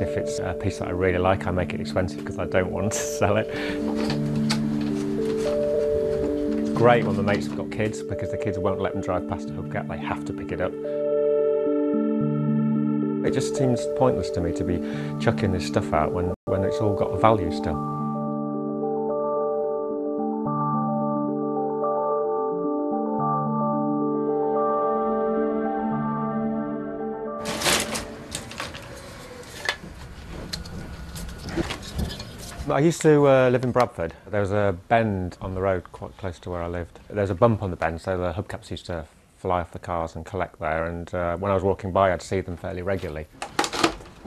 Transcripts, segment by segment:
If it's a piece that I really like, I make it expensive because I don't want to sell it. It's great when the mates have got kids because the kids won't let them drive past a hubcap, they have to pick it up. It just seems pointless to me to be chucking this stuff out when, when it's all got a value still. I used to uh, live in Bradford. There was a bend on the road quite close to where I lived. There's a bump on the bend, so the hubcaps used to fly off the cars and collect there. And uh, when I was walking by, I'd see them fairly regularly.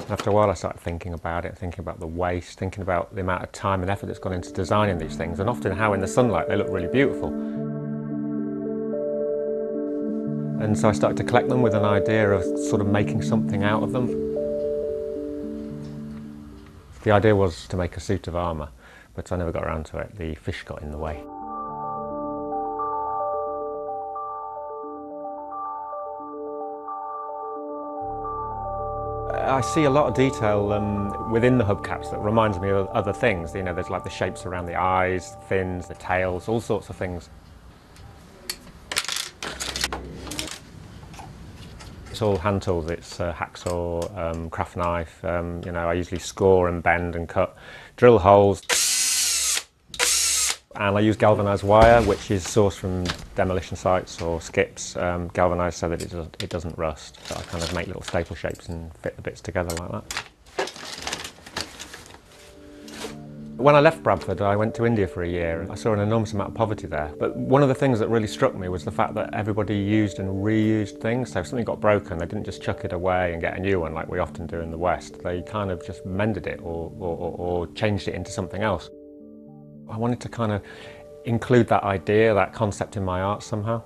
After a while, I started thinking about it, thinking about the waste, thinking about the amount of time and effort that's gone into designing these things, and often how in the sunlight they look really beautiful. And so I started to collect them with an idea of sort of making something out of them. The idea was to make a suit of armour, but I never got around to it. The fish got in the way. I see a lot of detail um, within the hubcaps that reminds me of other things. You know, there's like the shapes around the eyes, fins, the tails, all sorts of things. It's all hand tools, it's uh, hacksaw, um, craft knife, um, you know, I usually score and bend and cut, drill holes. And I use galvanised wire, which is sourced from demolition sites or skips, um, galvanised so that it, does, it doesn't rust. So I kind of make little staple shapes and fit the bits together like that. When I left Bradford, I went to India for a year. And I saw an enormous amount of poverty there. But one of the things that really struck me was the fact that everybody used and reused things. So if something got broken, they didn't just chuck it away and get a new one like we often do in the West. They kind of just mended it or, or, or changed it into something else. I wanted to kind of include that idea, that concept in my art somehow.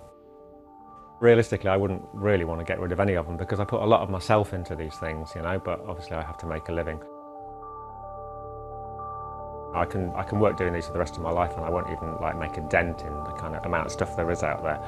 Realistically, I wouldn't really want to get rid of any of them because I put a lot of myself into these things, you know, but obviously I have to make a living. I can, I can work doing these for the rest of my life and I won't even like make a dent in the kind of amount of stuff there is out there.